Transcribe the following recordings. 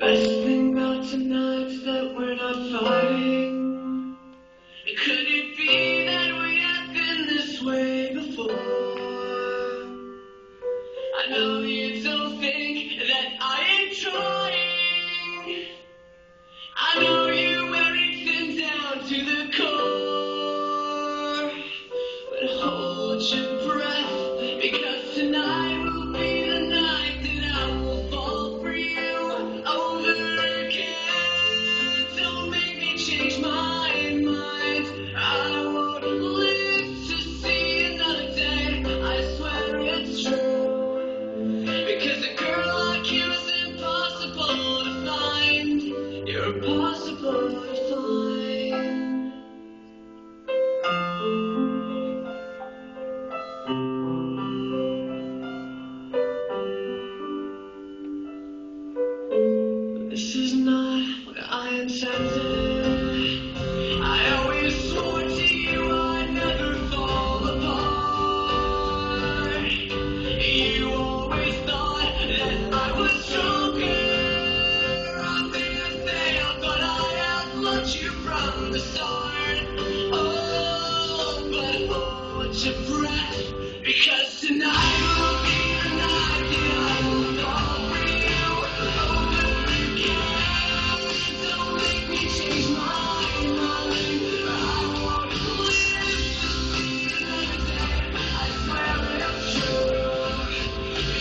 Best thing about tonight is that we're not fighting. Could it be that we have been this way before? I know you.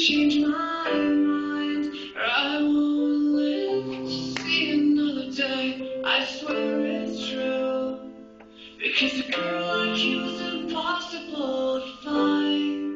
change my mind. or I won't live to see another day. I swear it's true. Because a girl like you you's impossible to find.